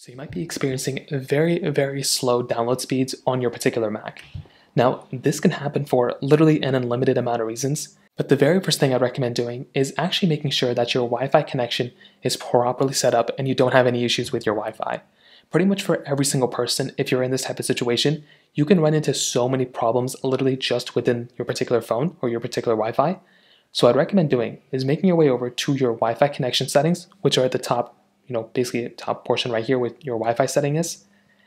So you might be experiencing very, very slow download speeds on your particular Mac. Now, this can happen for literally an unlimited amount of reasons, but the very first thing I'd recommend doing is actually making sure that your Wi-Fi connection is properly set up and you don't have any issues with your Wi-Fi. Pretty much for every single person, if you're in this type of situation, you can run into so many problems literally just within your particular phone or your particular Wi-Fi. So I'd recommend doing is making your way over to your Wi-Fi connection settings, which are at the top you know, basically top portion right here with your Wi-Fi setting is.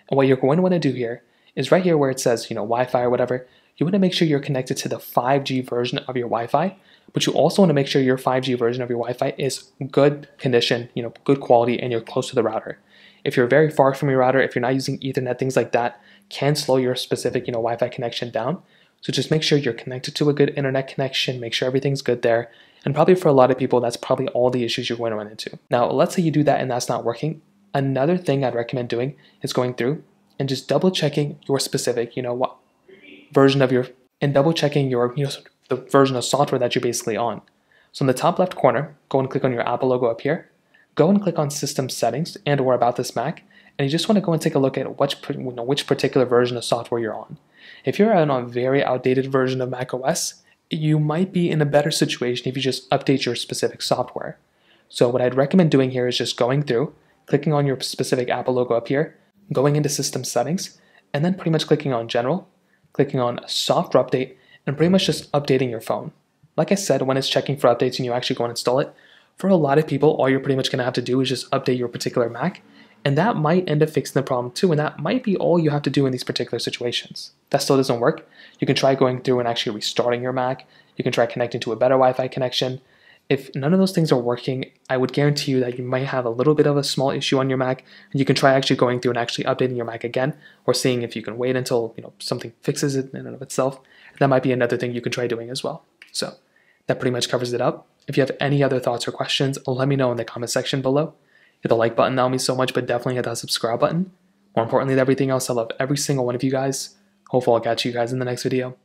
And what you're going to want to do here is right here where it says, you know, Wi-Fi or whatever, you want to make sure you're connected to the 5G version of your Wi-Fi, but you also want to make sure your 5G version of your Wi-Fi is good condition, you know, good quality, and you're close to the router. If you're very far from your router, if you're not using Ethernet, things like that can slow your specific, you know, Wi-Fi connection down. So just make sure you're connected to a good internet connection, make sure everything's good there, and probably for a lot of people, that's probably all the issues you're going to run into. Now, let's say you do that and that's not working. Another thing I'd recommend doing is going through and just double checking your specific, you know, what version of your, and double checking your, you know, the version of software that you're basically on. So in the top left corner, go and click on your Apple logo up here. Go and click on System Settings and or About This Mac, and you just want to go and take a look at which, you know, which particular version of software you're on. If you're on a very outdated version of Mac OS, you might be in a better situation if you just update your specific software. So what I'd recommend doing here is just going through, clicking on your specific Apple logo up here, going into system settings, and then pretty much clicking on general, clicking on software update, and pretty much just updating your phone. Like I said, when it's checking for updates and you actually go and install it, for a lot of people, all you're pretty much gonna have to do is just update your particular Mac, and that might end up fixing the problem too, and that might be all you have to do in these particular situations. That still doesn't work. You can try going through and actually restarting your Mac. You can try connecting to a better Wi Fi connection. If none of those things are working, I would guarantee you that you might have a little bit of a small issue on your Mac, and you can try actually going through and actually updating your Mac again, or seeing if you can wait until you know something fixes it in and of itself. That might be another thing you can try doing as well. So that pretty much covers it up. If you have any other thoughts or questions, let me know in the comment section below. Hit the like button, that would mean so much, but definitely hit that subscribe button. More importantly than everything else, I love every single one of you guys. Hopefully I'll catch you guys in the next video.